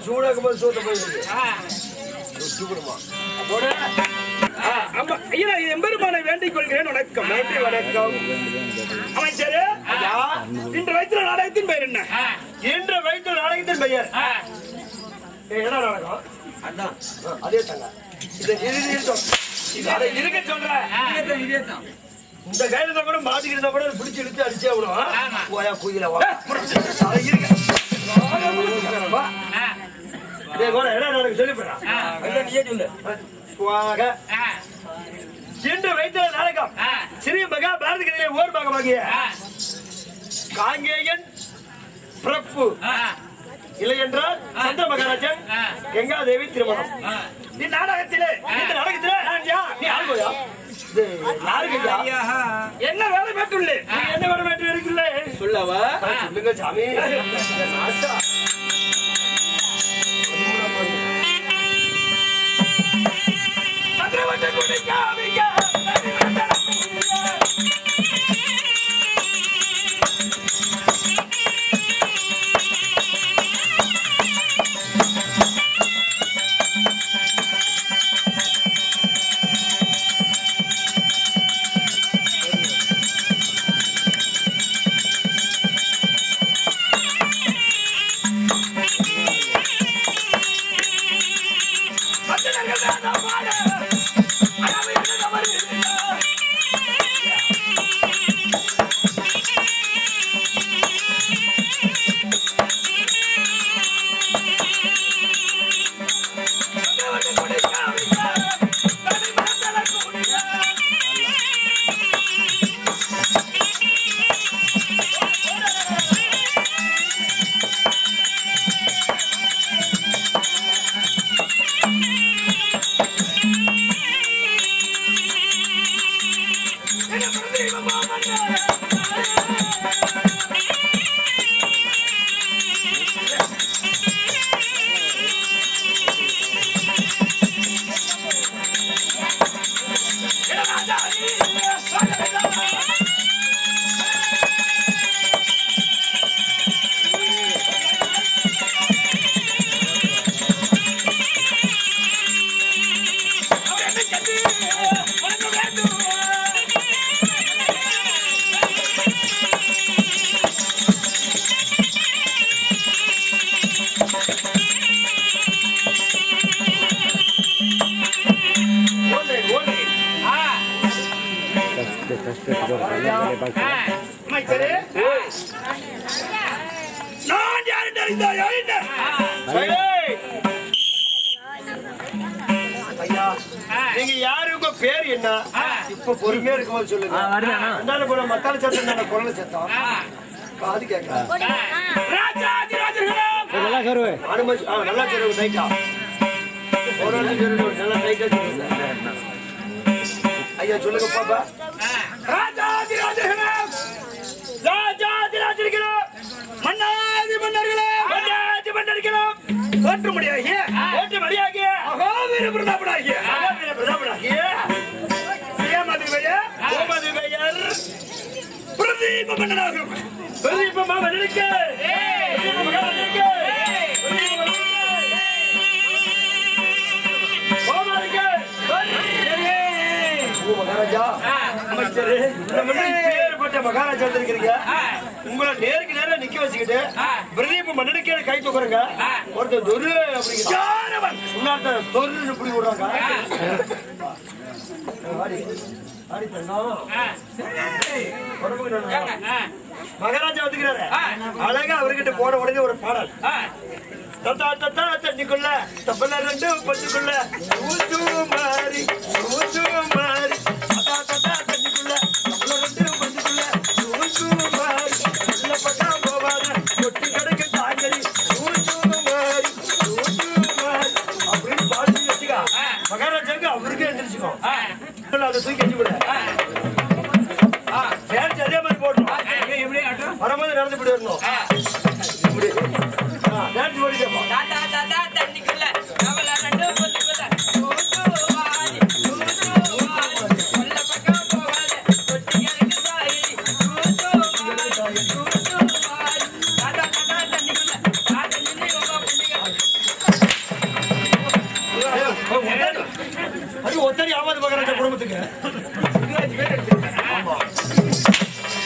சூடாக்கும் போது சூத்த போயிருக்கு எம்பெருமானை வேண்டிக் கொள்கிறேன் வணக்கம் நன்றி வணக்கம் அமைச்சரே இன்று வைத்திர நாடகத்தின் பெயர் என்ன இன்று வைத்த நாடகத்தின் பெயர் என்ன நாடகம் அதான் அதே தாங்க இது இருக்க சொல்றேன் இந்த கையில கூட மாட்டிக்கிட்டு கூட பிடிச்சு இழுத்து அடிச்சே விடும் போயா குயில வா இருக்க இன்று வைத்த நாடகம். ஸ்ரீ மகா பாரதி கதையை ஓர் பாகமாகிய காங்கேயன் பிரபு இல்லை என்றால் சந்திர மகாராஜன் கங்காதேவி திருமணம். இந்நாடகத்திலே இந்த நாடகத்திலே நான் யார்? நீ ஆள் போயா இது யாருக்கு ஐயா? என்ன வேலை நீ என்ன வர வேண்டும் இருக்குல்ல சொல்லவா? சொல்லுங்க சாமி. atrévete con el llave ya. என்ன. ஐயா நீங்க யாரு? உங்க பேர் என்ன? இப்ப பொறுமையா இருக்கும்போது சொல்லுங்க. அந்தாண்ட போன மத்தால சத்தம் குரல் சத்தம்? காது கேட்க அனுமதி நல்லா சொல்லுங்க டைட்டா ஒரு நல்லா டைட்டா சொல்லுங்க. ஐயா சொல்லுங்க பாப்பா. மன்னாதி மன்னர்களே ஏற்றுமடியாகிய ஏற்றுமதியாகிய. அகோவீர பிரதாபனாகிய மகாவீர பிரதாபனாகிய சுயமதி பெயர் கோமதி பெயர் பிரதீப மன்னனாகும் பிரதீப ஓ மகாராஜா. அமைச்சரே மகாராஜா உங்களை நேருக்கு நேரா நிக்க வச்சுக்கிட்டு பிரதீப மன்னனுக்கே கை தூக்குறங்க. ஒருத்தர் தொரு இன்னொருத்தர் தொருன்னு இப்படி விடுறாங்க. மகாராஜா வந்துக்கிறாரு. அழகா அவர்கிட்ட போன உடனே ஒரு பாடல். தத்தா தத்தா தண்ணிக்குள்ள தப்பல ரெண்டு பத்துக்குள்ள ஊச்சு மாறி ஊச்சு மாறி. அதை தூக்கி எஞ்சி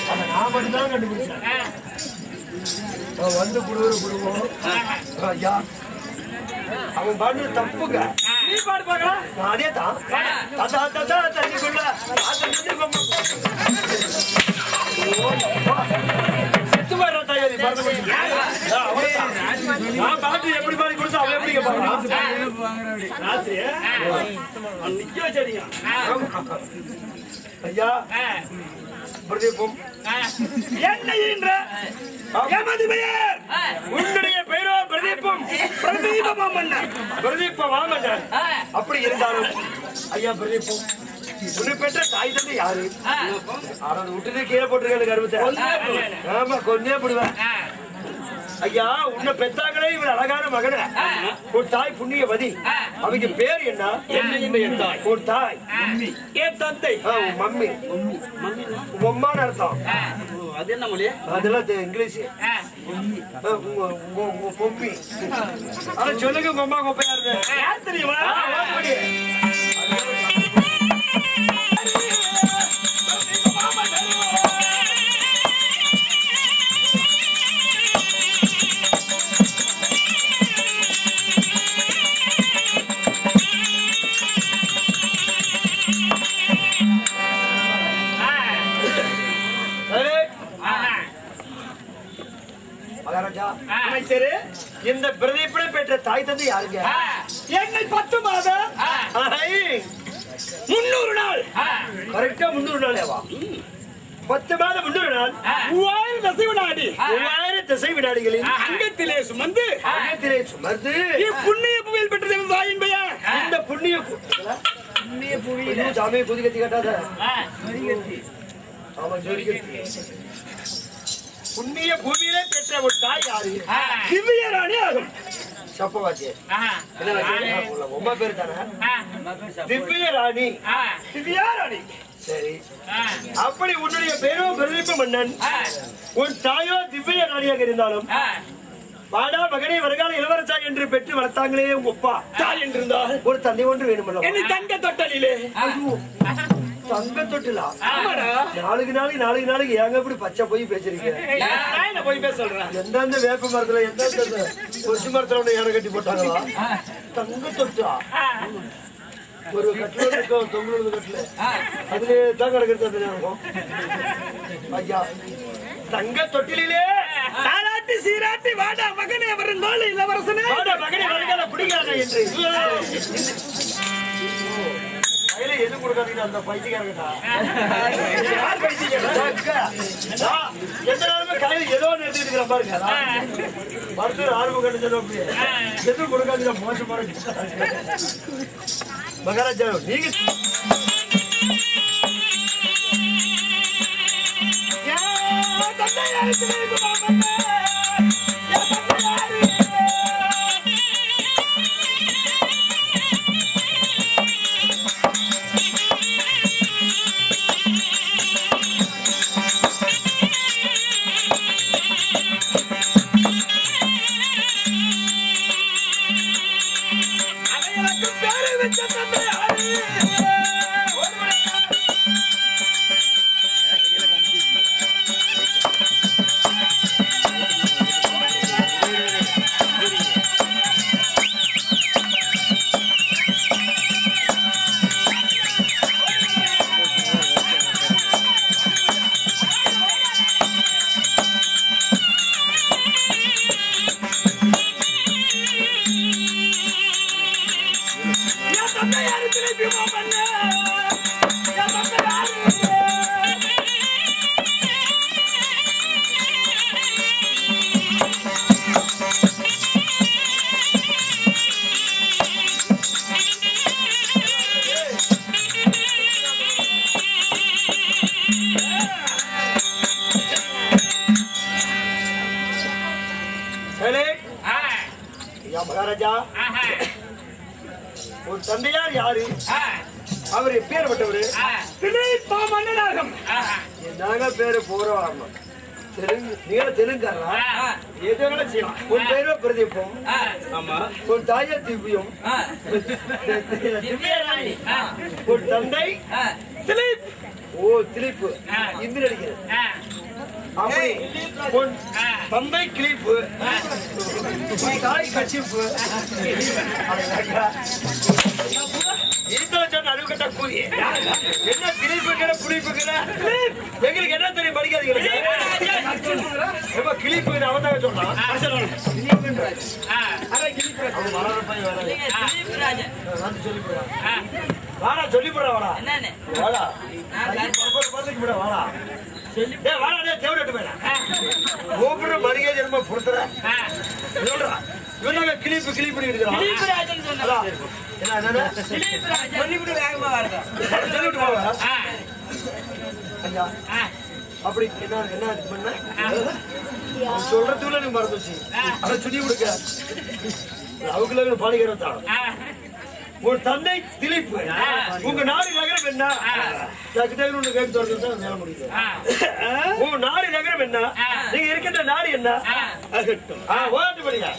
அத நான் மட்டும்தான் கண்டுபிடிச்சேன் அவன் வந்து குடுகிற குடும்பம் ஐயா அவன் பண்ணு தப்புங்க. நீ பாடு நான் அதே தான் தண்ணிக்குள்ள தாயாரி. நான் பாட்டு எப்படி பாடி கொடுத்தா அவன் எப்படி நிக்க வச்சடியா ஐயா பிரதீபம் என்ன எமது பெயர் உன்னுடைய பெயரோ பிரதீபம் பிரதீபமா மன்னர் பிரதீப வாமன் அப்படி இருந்தாலும் ஐயா பிரதீபம் உன்னை பெற்ற தாய் தந்தை யாரு? அதை விட்டுட்டு கீழே போட்டுருக்க கருவத்தை ஆமா கொஞ்சே போடுவேன் ஐயா உன்னை பெத்தாங்களே இவர் அழகான மகன. ஒரு தாய் புண்ணியவதி. அவங்க பேர் என்ன? என் தாய். ஒரு தாய். என் தந்தை. உன் மம்மி. உம்மான அர்த்தம். அது என்ன மொழி அதெல்லாம் இங்கிலீஷ். பொம்மி. ஆனா சொல்லுங்க உங்க அம்மா கொப்பையா இருக்கு தெரியுமா? அமைச்சரு இந்த பிரதீபனை பெற்ற தாய் தந்தை யாருங்க? என்னை பத்து மாதம் முன்னூறு நாள். கரெக்டா முன்னூறு நாளேவா பத்து மாதம் முன்னூறு நாள். மூவாயிரம் தசை வினாடி மூவாயிரம் திசை வினாடிகளில் அங்கத்திலே சுமந்து அங்கத்திலே சுமர்ந்து புண்ணிய புவியில் பெற்றது தாயின் பெயர். இந்த புண்ணிய புண்ணிய புவியில சாமி புதிகத்தி கட்டாத. ஆமா ஜோதிகத்தி புண்ணிய பூமியிலே பெற்ற ஒரு தாய் யாரு? திவ்ய ராணி ஆகும். சப்பவாச்சி பேரு தானே? திவ்ய ராணி. திவ்யா ராணி. சரி. அப்படி உன்னுடைய பேரோ பிரதீப மன்னன் உன் தாயோ திவ்ய ராணியாக இருந்தாலும் வாடா மகனே வருகால இளவரசா என்று பெற்று வளர்த்தாங்களே உங்க அப்பா. தாய் என்றிருந்தால் ஒரு தந்தை ஒன்று வேணுமல்ல என்னை தங்க தொட்டலிலே. தங்க தொட்டிலா நாளுக்கு நாளைக்கு நாளுக்கு நாளைக்கு ஏங்க இப்படி பச்சை போய் பேசுறீங்க? போய் பேச சொல்றேன். எந்தெந்த வேப்ப மரத்துல எந்தெந்த கொசு மரத்துல ஒண்ணு யானை கட்டி போட்டாங்களா? தங்க தொட்டா ஒரு கட்டில இருக்கும் தொங்குறது கட்டில? அதுலயே தான் கிடக்கிறது அது இருக்கும்? ஐயா தங்க தொட்டிலே தாராட்டி சீராட்டி வாடா மகனே வருந்தாள் இளவரசனே. மகனை வருகால பிடிக்காத என்று. கையில எது கொடுக்காதீங்க அந்த கையில ஏதோ இருக்கிற பாருங்க. மருத்துவர் ஆர்வம் கண்டுச்சோம் அப்படி எதுவும் கொடுக்காதீங்க மோசமான மகாராஜா நீங்க என் தந்தை யாரு திருப்பியுமா பண்ண? யாரு அவர் எப்பேற்பட்டவரு திலீப் மாமன்னனாகும். என்னங்க பேரு தெலுங்கு நீங்க தெலுங்காரா ஆ. எது வேணாலும் செய்யலாம். உன் பேரோ பிரதீபம். ஆமா. உன் தாயா திவ்யம். உன் தந்தை திலீப். ஓ திலீப். ஆ. அப்படி. தந்தை கிளிப்பு தாய் கச்சிப்பு. இதுல சொன்ன அறிவு கட்ட கூலி என்ன கிளிப்புக்கிற புளிப்புக்கிற எங்களுக்கு என்ன தெரியும்? படிக்காதீங்க கிளிப்பு அவன் தான் சொன்னான் வாடா சொல்லி போடா வாடா? வாடா. கோபுர மரியாதை ஜென்ம பொறுத்துற. இவனாக கிளிப்பு கிளிப்பு அப்படி என்ன என்ன பண்ண? சொல்றதுக்குள்ள எனக்கு மறந்துச்சு அதை சுடி கொடுக்க. அவங்களுக்கு பாடுகிறதான். உன் தந்தை திலீப் உங்க நாடு நகரம் என்ன? டக்கு டக்குனு ஒண்ணு கேட்டு தான் ஆ. உன் நாடு நகரம் என்ன? நீங்க இருக்கின்ற நாடு என்ன? ஓட்டு படிங்க.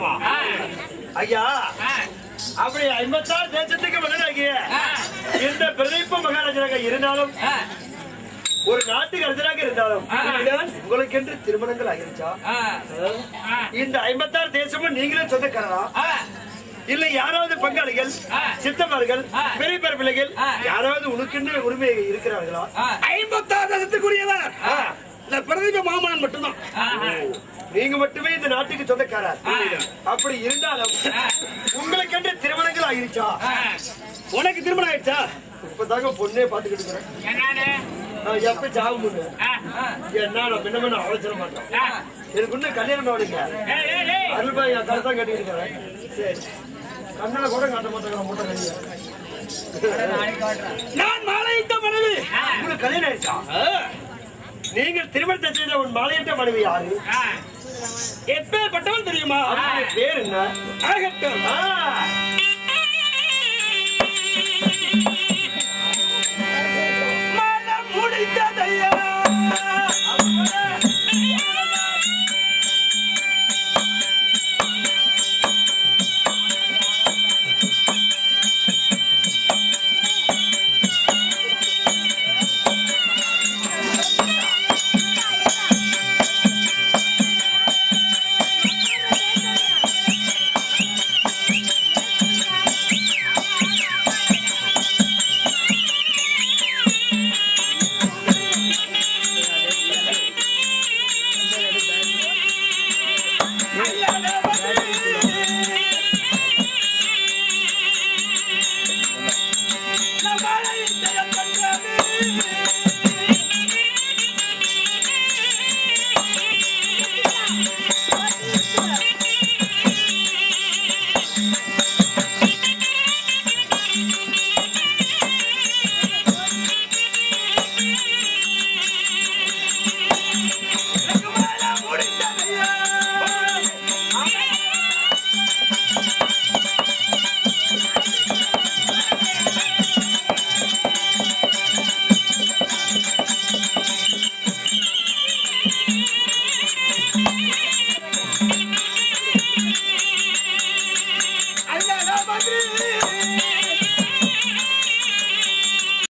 தேசமா ஆ. ஐயா. அப்படி ஐம்பத்தாறு தேசத்துக்கு மன்னனாகிய ஆ. இந்த பிரதீப மகாராஜனாக இருந்தாலும். ஒரு நாட்டுக்கு அரசராக இருந்தாலும். உங்களுக்கு என்று திருமணங்கள் ஆகிருச்சா. இந்த ஐம்பத்தாறு தேசமும் நீங்களே சொந்தக்காரரா. இல்ல யாராவது பங்காளிகள். சித்தமார்கள். பெரிய பிள்ளைகள். யாராவது உனக்குன்னு உரிமை இருக்கிறார்களா. ஐம்பத்தாறு தேசத்துக்குரியவர். இந்த பிரதீப மாமன் மட்டும்தான். நீங்க மட்டுமே இந்த நாட்டுக்கு சொந்தக்காரர். அப்படி இருந்தாலும் ஆ. உங்களுக்கென்று திருமணங்கள் ஆகிருச்சா ஆ. உனக்கு திருமணம் ஆயிடுச்சா இப்பதாங்க பொண்ணே பாத்துக்கிட்டு இருக்கிறேன்? நான் எப்ப ஆ. ஆ. என்ன நான் பின்ன அவசர மாட்டேன். எனக்கு இன்னும் கல்யாணம் ஏய். அருள்பாய் என் கருத்தான் கட்டிட்டு இருக்கிறேன் சரி கண்ணால கூட காட்ட மாட்டேங்கிறேன் முட்டை கல்யாணம் நான் மாலையிட்ட மனைவி. உங்களுக்கு கல்யாணம் ஆயிடுச்சா நீங்கள் திருமணத்தை செய்த உன் மாலையிட்ட மனைவி யாரு. எப்பேற்பட்டவன் தெரியுமா? பேர் என்ன? ஆகட்டும்.